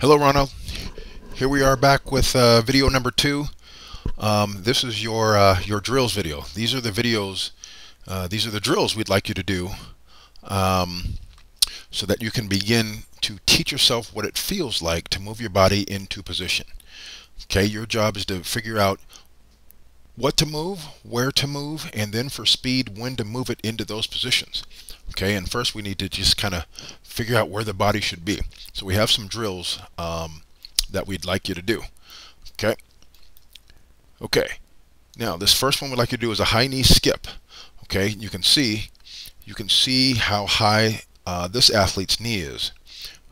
Hello Ronald. Here we are back with uh, video number two. Um, this is your uh, your drills video. These are the videos, uh, these are the drills we'd like you to do um, so that you can begin to teach yourself what it feels like to move your body into position. Okay, your job is to figure out what to move, where to move, and then for speed, when to move it into those positions. Okay, and first we need to just kind of figure out where the body should be. So we have some drills um, that we'd like you to do. Okay. Okay. Now this first one we'd like you to do is a high knee skip. Okay, you can see you can see how high uh, this athlete's knee is.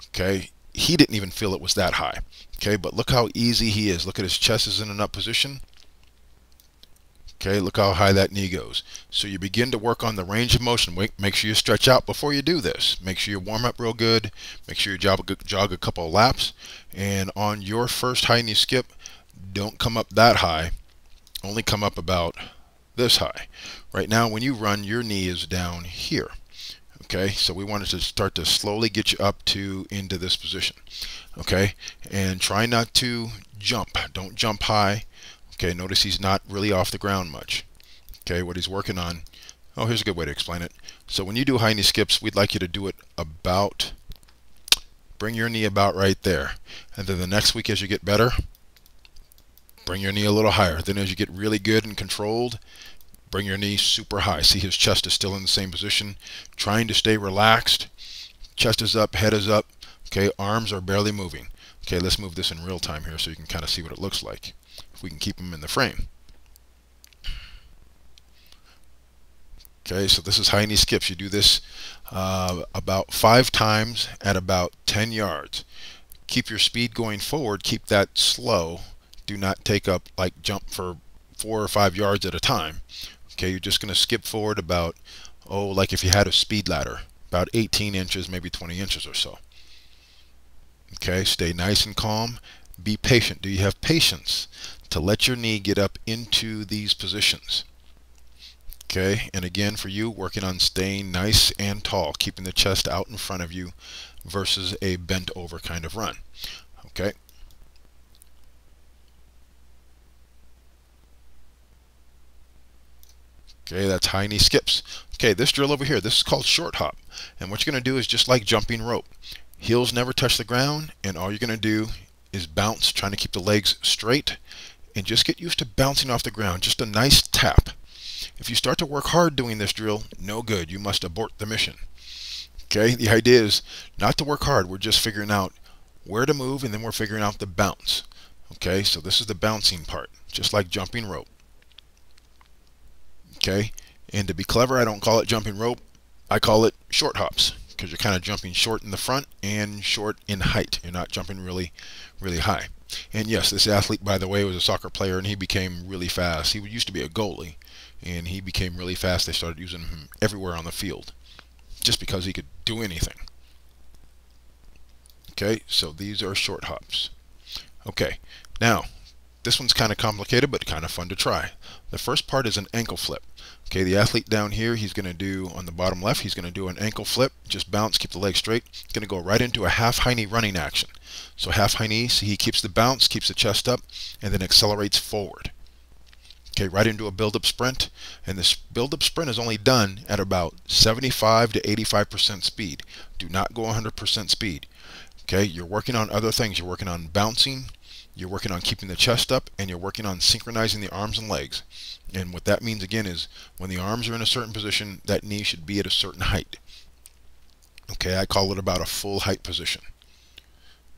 Okay, he didn't even feel it was that high. Okay, but look how easy he is. Look at his chest is in an up position. Okay, look how high that knee goes. So you begin to work on the range of motion. Make sure you stretch out before you do this. Make sure you warm up real good. Make sure you jog, jog a couple of laps. And on your first high knee skip, don't come up that high. Only come up about this high. Right now, when you run, your knee is down here. Okay, so we wanted to start to slowly get you up to into this position. Okay, and try not to jump. Don't jump high. Okay, notice he's not really off the ground much. Okay, what he's working on. Oh, here's a good way to explain it. So when you do high knee skips, we'd like you to do it about, bring your knee about right there. And then the next week as you get better, bring your knee a little higher. Then as you get really good and controlled, bring your knee super high. See his chest is still in the same position, trying to stay relaxed. Chest is up, head is up. Okay, arms are barely moving. Okay, let's move this in real time here so you can kind of see what it looks like we can keep them in the frame. Okay, so this is high knee skips. You do this uh, about five times at about 10 yards. Keep your speed going forward. Keep that slow. Do not take up like jump for four or five yards at a time. Okay, you're just going to skip forward about, oh, like if you had a speed ladder, about 18 inches, maybe 20 inches or so. Okay, stay nice and calm. Be patient. Do you have patience? to let your knee get up into these positions. Okay, and again for you, working on staying nice and tall, keeping the chest out in front of you versus a bent over kind of run. Okay. Okay, that's high knee skips. Okay, this drill over here, this is called short hop. And what you're going to do is just like jumping rope. Heels never touch the ground, and all you're going to do is bounce, trying to keep the legs straight and just get used to bouncing off the ground. Just a nice tap. If you start to work hard doing this drill, no good. You must abort the mission. Okay, the idea is not to work hard. We're just figuring out where to move and then we're figuring out the bounce. Okay, so this is the bouncing part, just like jumping rope. Okay, and to be clever, I don't call it jumping rope. I call it short hops because you're kind of jumping short in the front and short in height. You're not jumping really, really high. And yes, this athlete, by the way, was a soccer player, and he became really fast. He used to be a goalie, and he became really fast. They started using him everywhere on the field, just because he could do anything. Okay, so these are short hops. Okay, now this one's kind of complicated, but kind of fun to try. The first part is an ankle flip. Okay, the athlete down here, he's going to do, on the bottom left, he's going to do an ankle flip, just bounce, keep the leg straight. He's going to go right into a half high knee running action. So half high knee, so he keeps the bounce, keeps the chest up, and then accelerates forward. Okay, right into a build-up sprint, and this build-up sprint is only done at about 75 to 85% speed. Do not go 100% speed. Okay, you're working on other things. You're working on bouncing, you're working on keeping the chest up, and you're working on synchronizing the arms and legs. And what that means again is when the arms are in a certain position, that knee should be at a certain height. Okay, I call it about a full height position.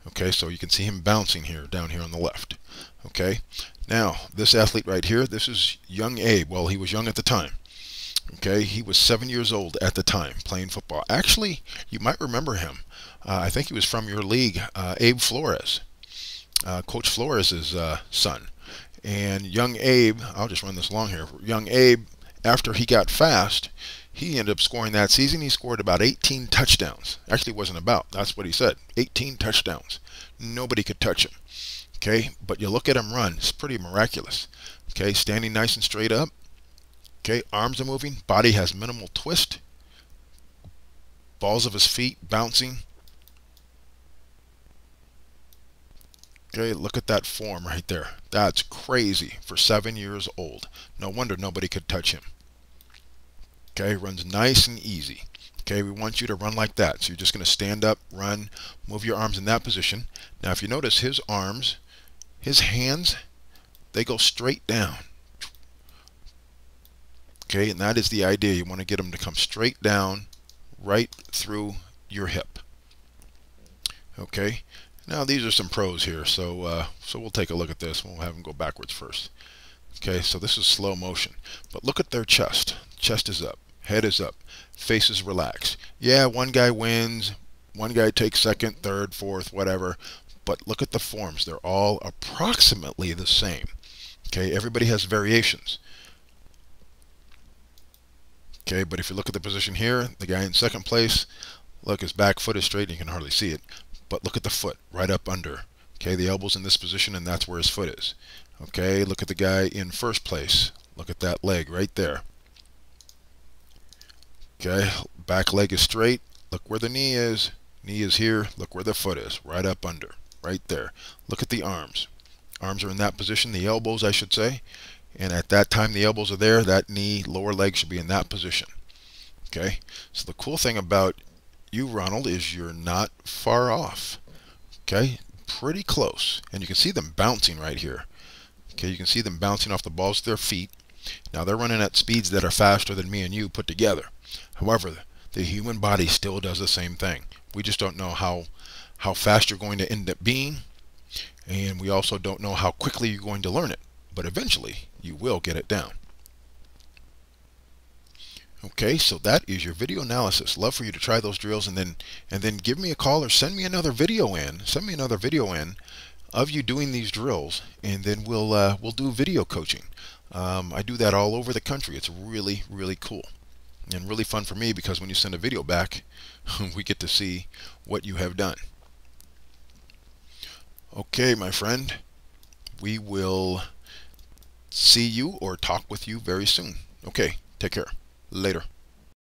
Okay, so you can see him bouncing here, down here on the left. Okay, now this athlete right here, this is young Abe. Well, he was young at the time. Okay, he was seven years old at the time playing football. Actually, you might remember him. Uh, I think he was from your league, uh, Abe Flores, uh, Coach Flores' uh, son. And young Abe, I'll just run this long here. Young Abe, after he got fast, he ended up scoring that season. He scored about 18 touchdowns. Actually, wasn't about. That's what he said. 18 touchdowns. Nobody could touch him. Okay, but you look at him run. It's pretty miraculous. Okay, standing nice and straight up. Okay, arms are moving. Body has minimal twist. Balls of his feet bouncing. Okay, look at that form right there. That's crazy for seven years old. No wonder nobody could touch him. Okay, runs nice and easy. Okay, we want you to run like that. So you're just going to stand up, run, move your arms in that position. Now if you notice his arms, his hands, they go straight down. Okay, and that is the idea. You want to get them to come straight down, right through your hip. Okay, now these are some pros here, so uh, so we'll take a look at this. We'll have them go backwards first. Okay, so this is slow motion, but look at their chest. Chest is up, head is up, face is relaxed. Yeah, one guy wins, one guy takes second, third, fourth, whatever, but look at the forms. They're all approximately the same. Okay, everybody has variations. Okay, but if you look at the position here, the guy in second place, look, his back foot is straight, you can hardly see it. But look at the foot, right up under. Okay, the elbow's in this position, and that's where his foot is. Okay, look at the guy in first place. Look at that leg right there. Okay, back leg is straight. Look where the knee is. Knee is here. Look where the foot is, right up under, right there. Look at the arms. Arms are in that position, the elbows, I should say. And at that time the elbows are there, that knee, lower leg should be in that position. Okay, so the cool thing about you, Ronald, is you're not far off. Okay, pretty close. And you can see them bouncing right here. Okay, you can see them bouncing off the balls of their feet. Now they're running at speeds that are faster than me and you put together. However, the human body still does the same thing. We just don't know how how fast you're going to end up being, and we also don't know how quickly you're going to learn it. But eventually, you will get it down. Okay, so that is your video analysis. Love for you to try those drills and then and then give me a call or send me another video in. Send me another video in of you doing these drills, and then we'll uh, we'll do video coaching. Um, I do that all over the country. It's really really cool and really fun for me because when you send a video back, we get to see what you have done. Okay, my friend, we will see you or talk with you very soon. Okay, take care. Later.